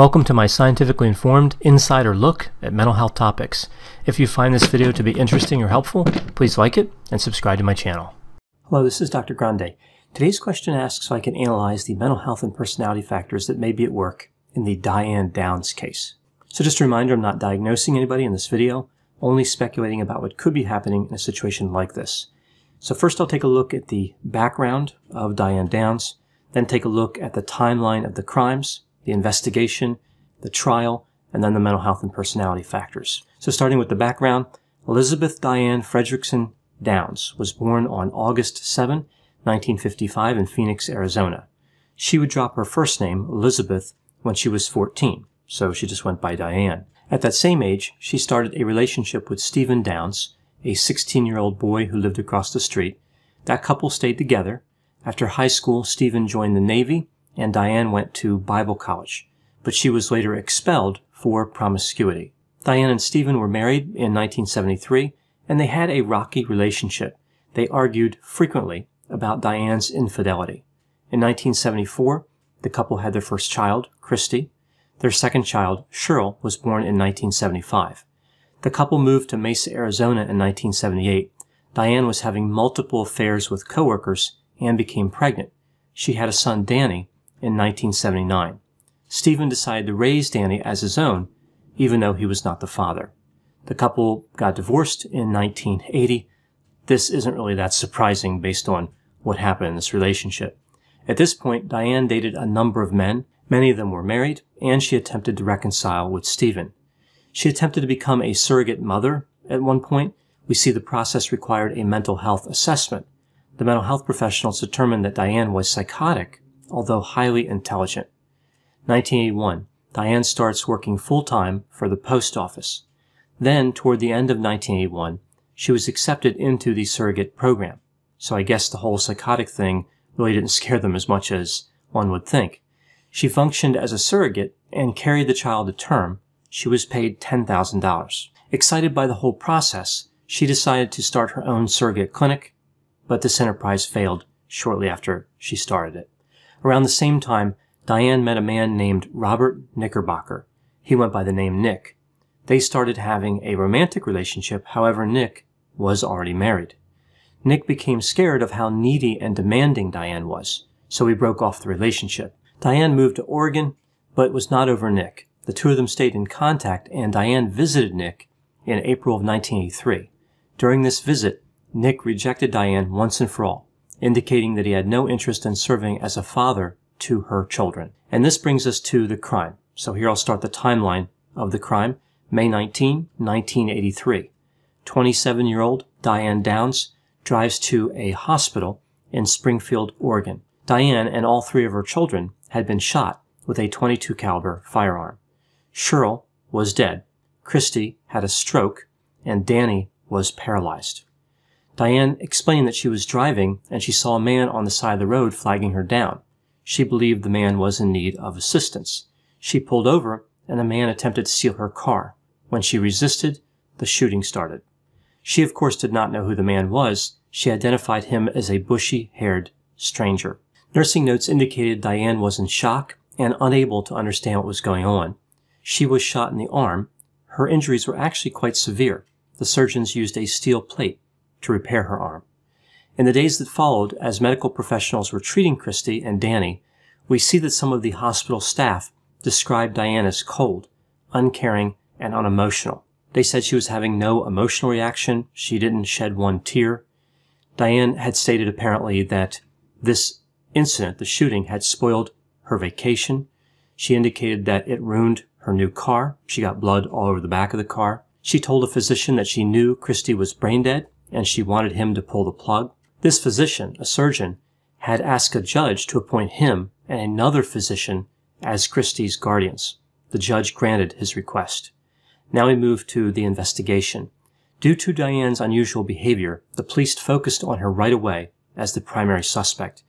Welcome to my scientifically informed insider look at mental health topics. If you find this video to be interesting or helpful, please like it and subscribe to my channel. Hello, this is Dr. Grande. Today's question asks if I can analyze the mental health and personality factors that may be at work in the Diane Downs case. So just a reminder, I'm not diagnosing anybody in this video, only speculating about what could be happening in a situation like this. So first I'll take a look at the background of Diane Downs, then take a look at the timeline of the crimes, the investigation, the trial, and then the mental health and personality factors. So starting with the background, Elizabeth Diane Fredrickson Downs was born on August 7, 1955 in Phoenix, Arizona. She would drop her first name, Elizabeth, when she was 14, so she just went by Diane. At that same age, she started a relationship with Stephen Downs, a 16-year-old boy who lived across the street. That couple stayed together. After high school, Stephen joined the Navy and Diane went to Bible college, but she was later expelled for promiscuity. Diane and Stephen were married in 1973, and they had a rocky relationship. They argued frequently about Diane's infidelity. In 1974, the couple had their first child, Christie. Their second child, Cheryl, was born in 1975. The couple moved to Mesa, Arizona in 1978. Diane was having multiple affairs with coworkers and became pregnant. She had a son, Danny, in 1979. Stephen decided to raise Danny as his own, even though he was not the father. The couple got divorced in 1980. This isn't really that surprising based on what happened in this relationship. At this point, Diane dated a number of men. Many of them were married, and she attempted to reconcile with Stephen. She attempted to become a surrogate mother at one point. We see the process required a mental health assessment. The mental health professionals determined that Diane was psychotic although highly intelligent. 1981, Diane starts working full-time for the post office. Then, toward the end of 1981, she was accepted into the surrogate program. So I guess the whole psychotic thing really didn't scare them as much as one would think. She functioned as a surrogate and carried the child to term. She was paid $10,000. Excited by the whole process, she decided to start her own surrogate clinic, but this enterprise failed shortly after she started it. Around the same time, Diane met a man named Robert Knickerbocker. He went by the name Nick. They started having a romantic relationship, however, Nick was already married. Nick became scared of how needy and demanding Diane was, so he broke off the relationship. Diane moved to Oregon, but was not over Nick. The two of them stayed in contact, and Diane visited Nick in April of 1983. During this visit, Nick rejected Diane once and for all indicating that he had no interest in serving as a father to her children. And this brings us to the crime. So here I'll start the timeline of the crime. May 19, 1983. 27-year-old Diane Downs drives to a hospital in Springfield, Oregon. Diane and all three of her children had been shot with a 22 caliber firearm. Cheryl was dead. Christie had a stroke and Danny was paralyzed. Diane explained that she was driving and she saw a man on the side of the road flagging her down. She believed the man was in need of assistance. She pulled over and the man attempted to steal her car. When she resisted, the shooting started. She of course did not know who the man was. She identified him as a bushy-haired stranger. Nursing notes indicated Diane was in shock and unable to understand what was going on. She was shot in the arm. Her injuries were actually quite severe. The surgeons used a steel plate to repair her arm. In the days that followed, as medical professionals were treating Christie and Danny, we see that some of the hospital staff described Diane as cold, uncaring, and unemotional. They said she was having no emotional reaction. She didn't shed one tear. Diane had stated apparently that this incident, the shooting, had spoiled her vacation. She indicated that it ruined her new car. She got blood all over the back of the car. She told a physician that she knew Christie was brain dead and she wanted him to pull the plug. This physician, a surgeon, had asked a judge to appoint him and another physician as Christie's guardians. The judge granted his request. Now we move to the investigation. Due to Diane's unusual behavior, the police focused on her right away as the primary suspect.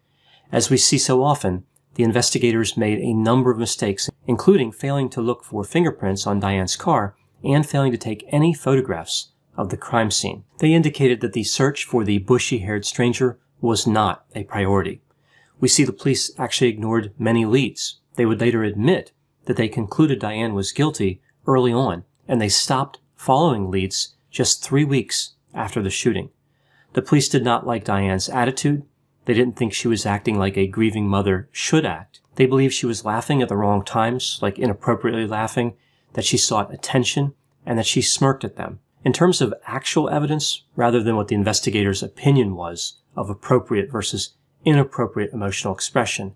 As we see so often, the investigators made a number of mistakes, including failing to look for fingerprints on Diane's car and failing to take any photographs of the crime scene. They indicated that the search for the bushy-haired stranger was not a priority. We see the police actually ignored many leads. They would later admit that they concluded Diane was guilty early on, and they stopped following leads just three weeks after the shooting. The police did not like Diane's attitude. They didn't think she was acting like a grieving mother should act. They believed she was laughing at the wrong times, like inappropriately laughing, that she sought attention, and that she smirked at them. In terms of actual evidence, rather than what the investigator's opinion was of appropriate versus inappropriate emotional expression,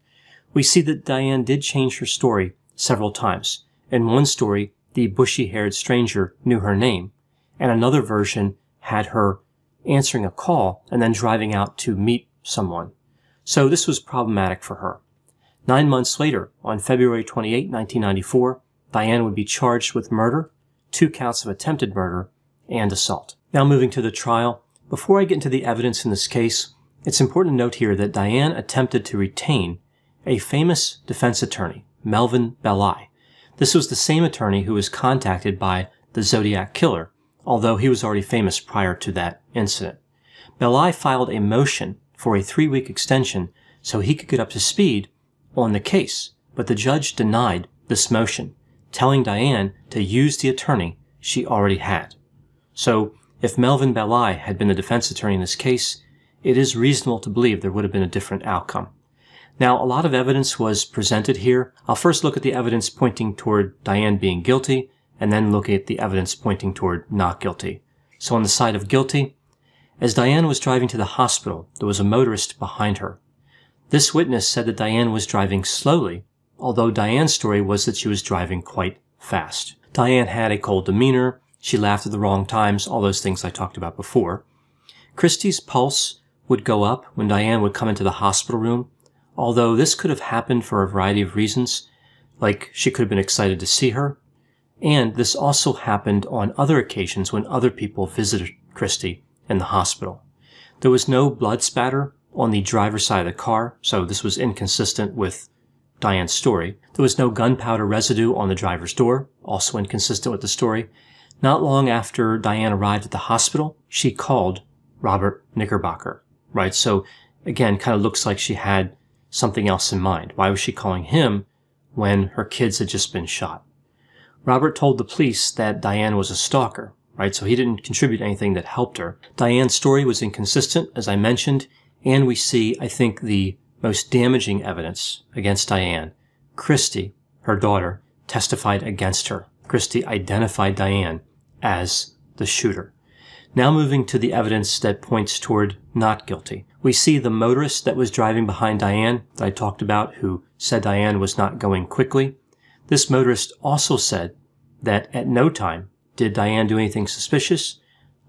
we see that Diane did change her story several times. In one story, the bushy-haired stranger knew her name, and another version had her answering a call and then driving out to meet someone. So this was problematic for her. Nine months later, on February 28, 1994, Diane would be charged with murder, two counts of attempted murder, and assault. Now moving to the trial. Before I get into the evidence in this case, it's important to note here that Diane attempted to retain a famous defense attorney, Melvin Belli. This was the same attorney who was contacted by the Zodiac Killer, although he was already famous prior to that incident. Belli filed a motion for a three-week extension so he could get up to speed on the case, but the judge denied this motion, telling Diane to use the attorney she already had. So, if Melvin Belli had been the defense attorney in this case, it is reasonable to believe there would have been a different outcome. Now, a lot of evidence was presented here. I'll first look at the evidence pointing toward Diane being guilty, and then look at the evidence pointing toward not guilty. So on the side of guilty, as Diane was driving to the hospital, there was a motorist behind her. This witness said that Diane was driving slowly, although Diane's story was that she was driving quite fast. Diane had a cold demeanor, she laughed at the wrong times, all those things I talked about before. Christie's pulse would go up when Diane would come into the hospital room, although this could have happened for a variety of reasons, like she could have been excited to see her, and this also happened on other occasions when other people visited Christy in the hospital. There was no blood spatter on the driver's side of the car, so this was inconsistent with Diane's story. There was no gunpowder residue on the driver's door, also inconsistent with the story. Not long after Diane arrived at the hospital, she called Robert Knickerbocker, right? So again, kind of looks like she had something else in mind. Why was she calling him when her kids had just been shot? Robert told the police that Diane was a stalker, right? So he didn't contribute anything that helped her. Diane's story was inconsistent, as I mentioned, and we see, I think, the most damaging evidence against Diane. Christie, her daughter, testified against her. Christie identified Diane as the shooter. Now moving to the evidence that points toward not guilty. We see the motorist that was driving behind Diane that I talked about who said Diane was not going quickly. This motorist also said that at no time did Diane do anything suspicious,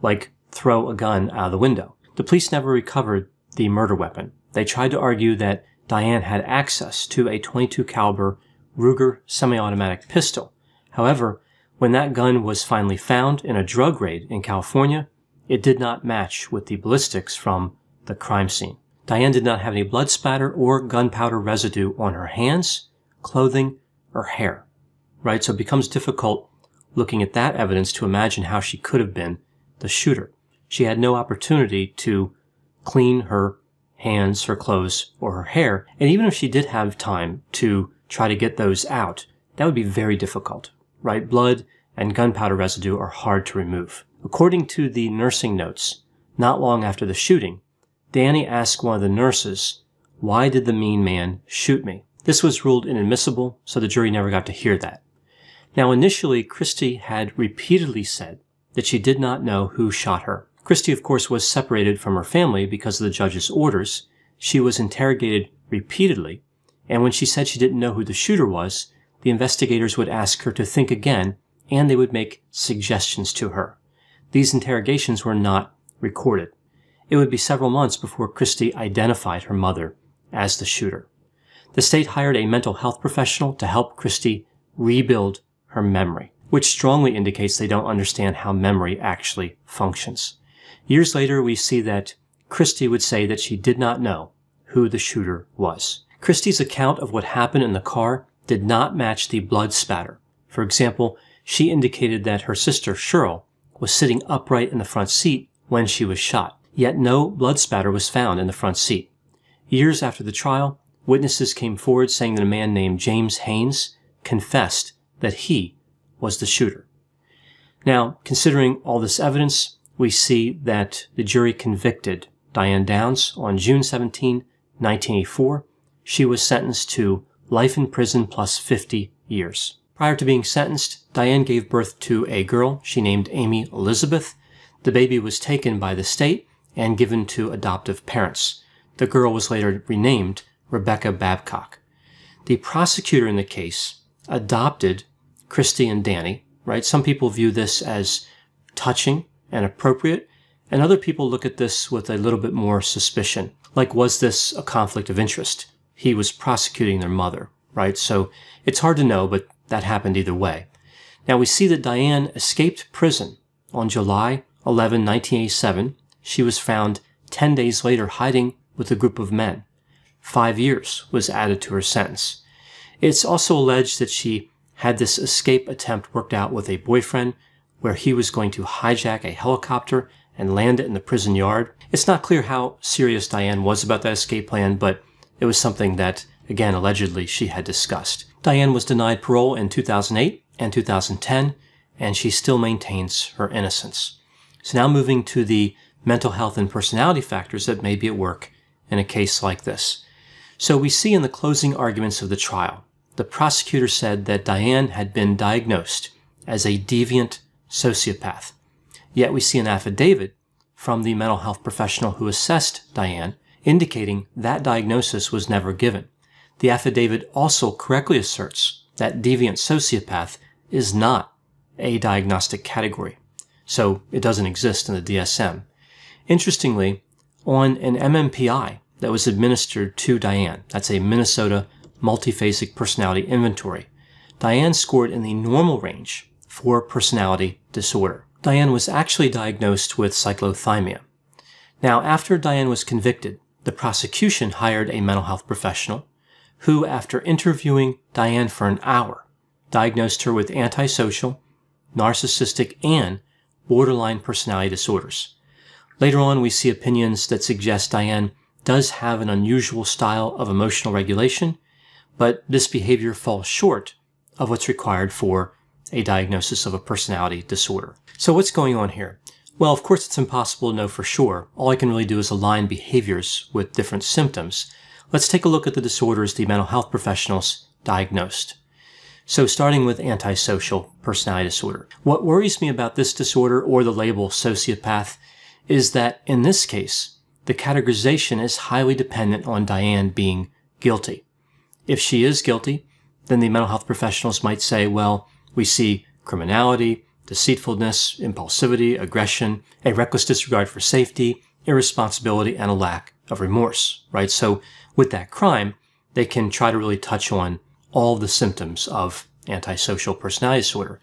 like throw a gun out of the window. The police never recovered the murder weapon. They tried to argue that Diane had access to a 22 caliber Ruger semi-automatic pistol. However, when that gun was finally found in a drug raid in California, it did not match with the ballistics from the crime scene. Diane did not have any blood spatter or gunpowder residue on her hands, clothing, or hair, right? So it becomes difficult looking at that evidence to imagine how she could have been the shooter. She had no opportunity to clean her hands, her clothes, or her hair. And even if she did have time to try to get those out, that would be very difficult, right? Blood and gunpowder residue are hard to remove. According to the nursing notes, not long after the shooting, Danny asked one of the nurses, why did the mean man shoot me? This was ruled inadmissible, so the jury never got to hear that. Now, initially, Christie had repeatedly said that she did not know who shot her. Christie, of course, was separated from her family because of the judge's orders. She was interrogated repeatedly, and when she said she didn't know who the shooter was, the investigators would ask her to think again, and they would make suggestions to her. These interrogations were not recorded. It would be several months before Christie identified her mother as the shooter. The state hired a mental health professional to help Christie rebuild her memory, which strongly indicates they don't understand how memory actually functions. Years later, we see that Christie would say that she did not know who the shooter was. Christie's account of what happened in the car did not match the blood spatter. For example, she indicated that her sister Cheryl was sitting upright in the front seat when she was shot, yet no blood spatter was found in the front seat. Years after the trial, Witnesses came forward saying that a man named James Haynes confessed that he was the shooter. Now, considering all this evidence, we see that the jury convicted Diane Downs on June 17, 1984. She was sentenced to life in prison plus 50 years. Prior to being sentenced, Diane gave birth to a girl she named Amy Elizabeth. The baby was taken by the state and given to adoptive parents. The girl was later renamed Rebecca Babcock. The prosecutor in the case adopted Christie and Danny, right? Some people view this as touching and appropriate, and other people look at this with a little bit more suspicion. Like, was this a conflict of interest? He was prosecuting their mother, right? So it's hard to know, but that happened either way. Now we see that Diane escaped prison on July 11, 1987. She was found 10 days later hiding with a group of men. Five years was added to her sentence. It's also alleged that she had this escape attempt worked out with a boyfriend where he was going to hijack a helicopter and land it in the prison yard. It's not clear how serious Diane was about that escape plan, but it was something that, again, allegedly she had discussed. Diane was denied parole in 2008 and 2010, and she still maintains her innocence. So now moving to the mental health and personality factors that may be at work in a case like this. So we see in the closing arguments of the trial, the prosecutor said that Diane had been diagnosed as a deviant sociopath. Yet we see an affidavit from the mental health professional who assessed Diane indicating that diagnosis was never given. The affidavit also correctly asserts that deviant sociopath is not a diagnostic category, so it doesn't exist in the DSM. Interestingly, on an MMPI that was administered to Diane, that's a Minnesota multiphasic personality inventory, Diane scored in the normal range for personality disorder. Diane was actually diagnosed with cyclothymia. Now, after Diane was convicted, the prosecution hired a mental health professional who, after interviewing Diane for an hour, diagnosed her with antisocial, narcissistic, and borderline personality disorders. Later on, we see opinions that suggest Diane does have an unusual style of emotional regulation, but this behavior falls short of what's required for a diagnosis of a personality disorder. So what's going on here? Well, of course, it's impossible to know for sure. All I can really do is align behaviors with different symptoms. Let's take a look at the disorders the mental health professionals diagnosed. So starting with antisocial personality disorder. What worries me about this disorder or the label sociopath is that in this case, the categorization is highly dependent on Diane being guilty. If she is guilty, then the mental health professionals might say, well, we see criminality, deceitfulness, impulsivity, aggression, a reckless disregard for safety, irresponsibility, and a lack of remorse, right? So with that crime, they can try to really touch on all the symptoms of antisocial personality disorder.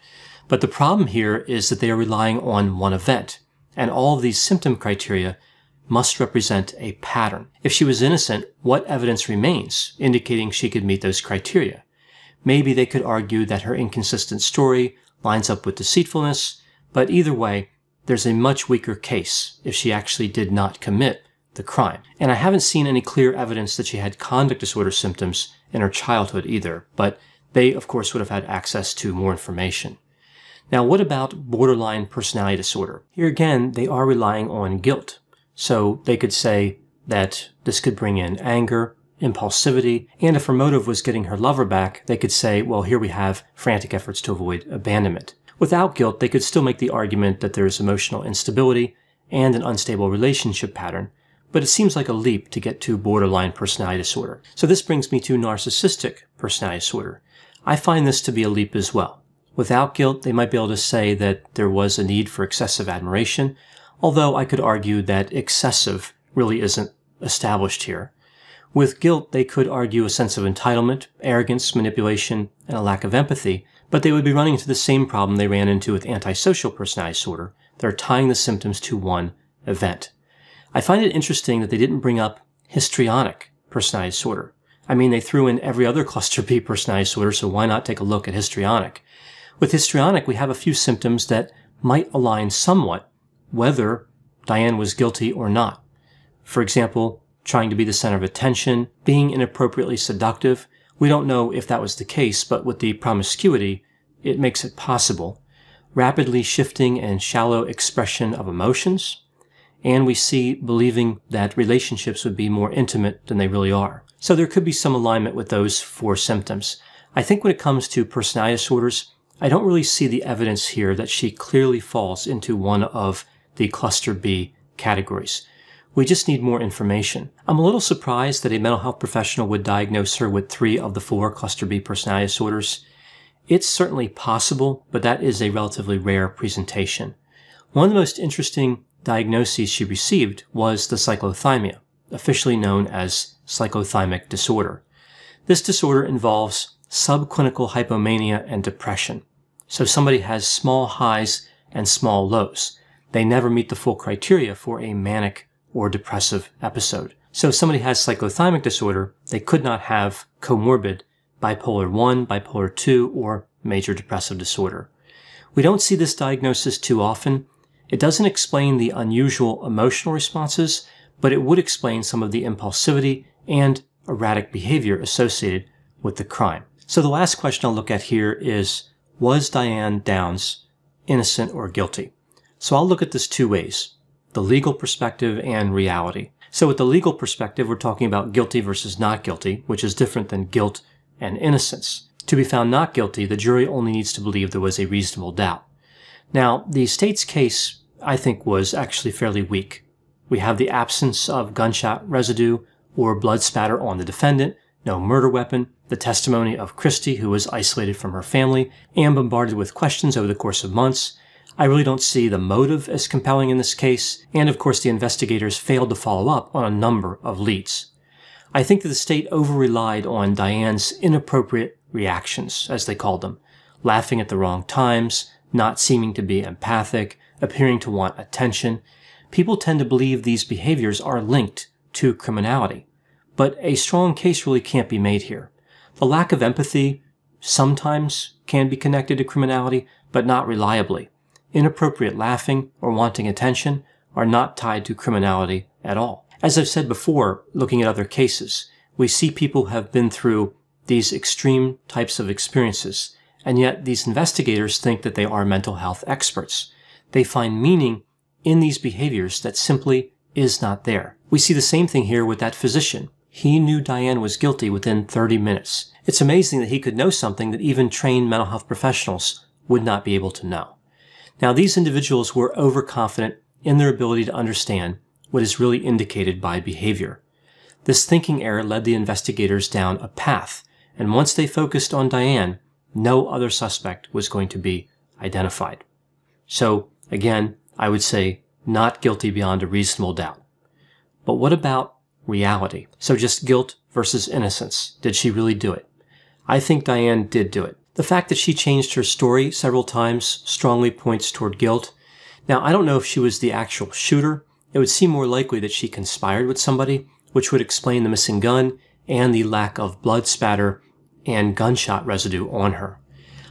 But the problem here is that they are relying on one event, and all of these symptom criteria must represent a pattern. If she was innocent, what evidence remains indicating she could meet those criteria? Maybe they could argue that her inconsistent story lines up with deceitfulness, but either way, there's a much weaker case if she actually did not commit the crime. And I haven't seen any clear evidence that she had conduct disorder symptoms in her childhood either, but they, of course, would have had access to more information. Now, what about borderline personality disorder? Here again, they are relying on guilt. So they could say that this could bring in anger, impulsivity, and if her motive was getting her lover back, they could say, well, here we have frantic efforts to avoid abandonment. Without guilt, they could still make the argument that there is emotional instability and an unstable relationship pattern, but it seems like a leap to get to borderline personality disorder. So this brings me to narcissistic personality disorder. I find this to be a leap as well. Without guilt, they might be able to say that there was a need for excessive admiration, although I could argue that excessive really isn't established here. With guilt, they could argue a sense of entitlement, arrogance, manipulation, and a lack of empathy, but they would be running into the same problem they ran into with antisocial personality disorder. They're tying the symptoms to one event. I find it interesting that they didn't bring up histrionic personality disorder. I mean, they threw in every other cluster B personality disorder, so why not take a look at histrionic? With histrionic, we have a few symptoms that might align somewhat whether Diane was guilty or not. For example, trying to be the center of attention, being inappropriately seductive, We don't know if that was the case, but with the promiscuity, it makes it possible. Rapidly shifting and shallow expression of emotions, and we see believing that relationships would be more intimate than they really are. So there could be some alignment with those four symptoms. I think when it comes to personality disorders, I don't really see the evidence here that she clearly falls into one of the cluster B categories. We just need more information. I'm a little surprised that a mental health professional would diagnose her with three of the four cluster B personality disorders. It's certainly possible, but that is a relatively rare presentation. One of the most interesting diagnoses she received was the cyclothymia, officially known as cyclothymic disorder. This disorder involves subclinical hypomania and depression. So somebody has small highs and small lows. They never meet the full criteria for a manic or depressive episode. So if somebody has cyclothymic disorder, they could not have comorbid bipolar 1, bipolar 2, or major depressive disorder. We don't see this diagnosis too often. It doesn't explain the unusual emotional responses, but it would explain some of the impulsivity and erratic behavior associated with the crime. So the last question I'll look at here is, was Diane Downs innocent or guilty? So I'll look at this two ways, the legal perspective and reality. So with the legal perspective, we're talking about guilty versus not guilty, which is different than guilt and innocence. To be found not guilty, the jury only needs to believe there was a reasonable doubt. Now, the state's case, I think, was actually fairly weak. We have the absence of gunshot residue or blood spatter on the defendant, no murder weapon, the testimony of Christie, who was isolated from her family and bombarded with questions over the course of months. I really don't see the motive as compelling in this case, and of course the investigators failed to follow up on a number of leads. I think that the state over-relied on Diane's inappropriate reactions, as they called them, laughing at the wrong times, not seeming to be empathic, appearing to want attention. People tend to believe these behaviors are linked to criminality. But a strong case really can't be made here. The lack of empathy sometimes can be connected to criminality, but not reliably. Inappropriate laughing or wanting attention are not tied to criminality at all. As I've said before, looking at other cases, we see people have been through these extreme types of experiences, and yet these investigators think that they are mental health experts. They find meaning in these behaviors that simply is not there. We see the same thing here with that physician. He knew Diane was guilty within 30 minutes. It's amazing that he could know something that even trained mental health professionals would not be able to know. Now, these individuals were overconfident in their ability to understand what is really indicated by behavior. This thinking error led the investigators down a path, and once they focused on Diane, no other suspect was going to be identified. So, again, I would say not guilty beyond a reasonable doubt. But what about reality. So just guilt versus innocence. Did she really do it? I think Diane did do it. The fact that she changed her story several times strongly points toward guilt. Now, I don't know if she was the actual shooter. It would seem more likely that she conspired with somebody, which would explain the missing gun and the lack of blood spatter and gunshot residue on her.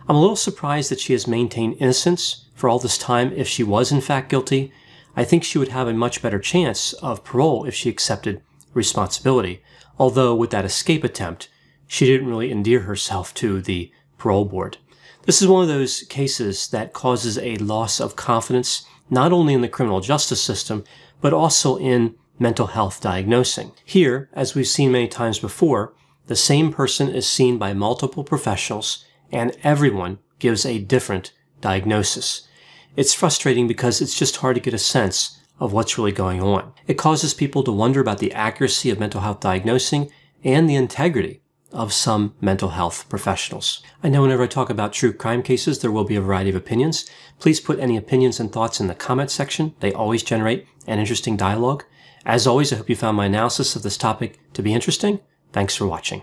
I'm a little surprised that she has maintained innocence for all this time if she was in fact guilty. I think she would have a much better chance of parole if she accepted responsibility, although with that escape attempt, she didn't really endear herself to the parole board. This is one of those cases that causes a loss of confidence not only in the criminal justice system, but also in mental health diagnosing. Here, as we've seen many times before, the same person is seen by multiple professionals and everyone gives a different diagnosis. It's frustrating because it's just hard to get a sense of what's really going on. It causes people to wonder about the accuracy of mental health diagnosing and the integrity of some mental health professionals. I know whenever I talk about true crime cases, there will be a variety of opinions. Please put any opinions and thoughts in the comment section. They always generate an interesting dialogue. As always, I hope you found my analysis of this topic to be interesting. Thanks for watching.